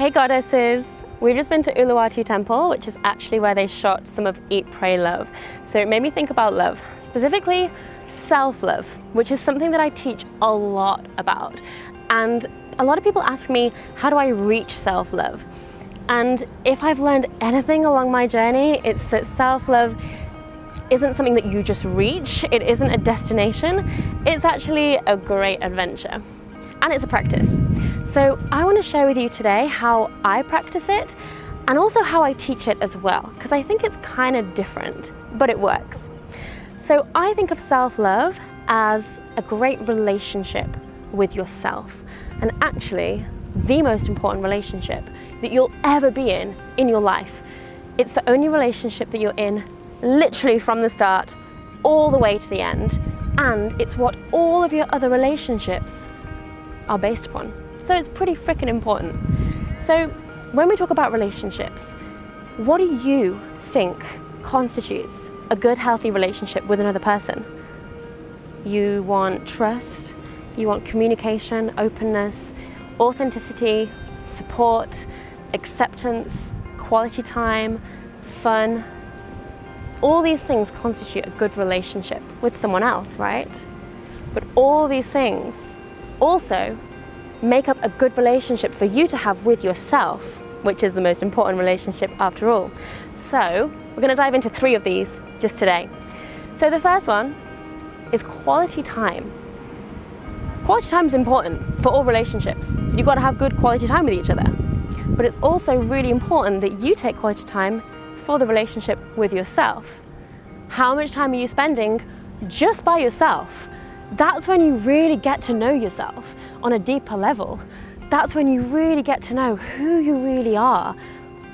Hey goddesses! We've just been to Uluwatu Temple, which is actually where they shot some of Eat, Pray, Love. So it made me think about love, specifically self-love, which is something that I teach a lot about. And a lot of people ask me, how do I reach self-love? And if I've learned anything along my journey, it's that self-love isn't something that you just reach, it isn't a destination, it's actually a great adventure. And it's a practice. So I want to share with you today how I practice it and also how I teach it as well, because I think it's kind of different, but it works. So I think of self-love as a great relationship with yourself and actually the most important relationship that you'll ever be in in your life. It's the only relationship that you're in literally from the start all the way to the end and it's what all of your other relationships are based upon. So it's pretty freaking important. So when we talk about relationships, what do you think constitutes a good healthy relationship with another person? You want trust, you want communication, openness, authenticity, support, acceptance, quality time, fun. All these things constitute a good relationship with someone else, right? But all these things also make up a good relationship for you to have with yourself, which is the most important relationship after all. So we're going to dive into three of these just today. So the first one is quality time. Quality time is important for all relationships. You've got to have good quality time with each other. But it's also really important that you take quality time for the relationship with yourself. How much time are you spending just by yourself? That's when you really get to know yourself on a deeper level. That's when you really get to know who you really are,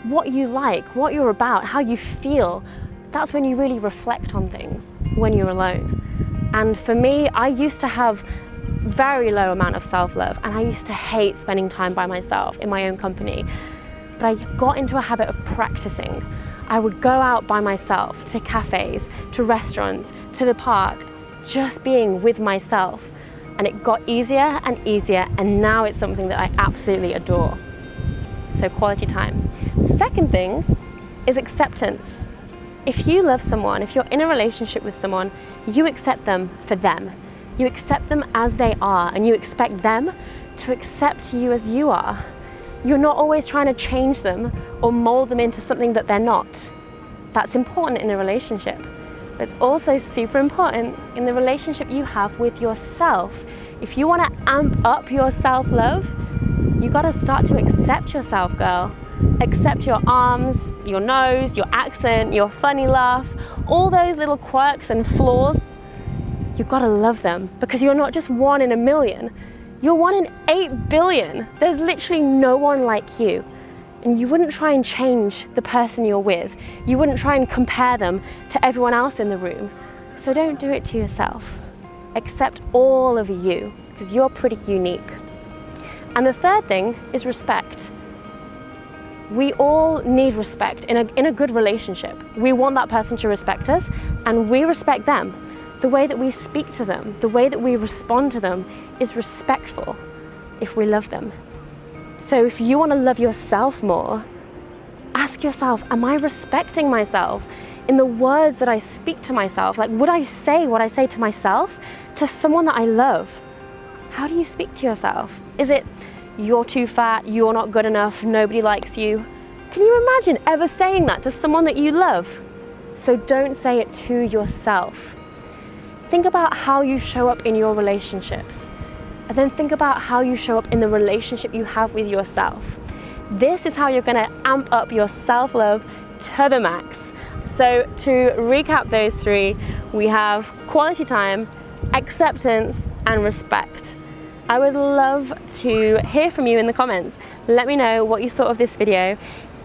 what you like, what you're about, how you feel. That's when you really reflect on things when you're alone. And for me, I used to have very low amount of self-love and I used to hate spending time by myself in my own company. But I got into a habit of practicing. I would go out by myself to cafes, to restaurants, to the park, just being with myself. And it got easier and easier and now it's something that I absolutely adore. So quality time. Second thing is acceptance. If you love someone, if you're in a relationship with someone, you accept them for them. You accept them as they are and you expect them to accept you as you are. You're not always trying to change them or mold them into something that they're not. That's important in a relationship. But it's also super important in the relationship you have with yourself. If you want to amp up your self-love, you got to start to accept yourself, girl. Accept your arms, your nose, your accent, your funny laugh, all those little quirks and flaws you've got to love them because you're not just one in a million, you're one in eight billion. There's literally no one like you. And you wouldn't try and change the person you're with. You wouldn't try and compare them to everyone else in the room. So don't do it to yourself. Accept all of you because you're pretty unique. And the third thing is respect. We all need respect in a, in a good relationship. We want that person to respect us and we respect them the way that we speak to them, the way that we respond to them is respectful if we love them. So if you want to love yourself more, ask yourself, am I respecting myself in the words that I speak to myself? Like, would I say what I say to myself to someone that I love? How do you speak to yourself? Is it, you're too fat, you're not good enough, nobody likes you? Can you imagine ever saying that to someone that you love? So don't say it to yourself. Think about how you show up in your relationships. And then think about how you show up in the relationship you have with yourself. This is how you're gonna amp up your self-love to the max. So to recap those three, we have quality time, acceptance, and respect. I would love to hear from you in the comments. Let me know what you thought of this video.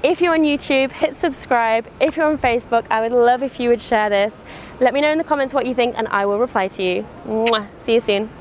If you're on YouTube, hit subscribe. If you're on Facebook, I would love if you would share this. Let me know in the comments what you think and I will reply to you. Mwah. See you soon.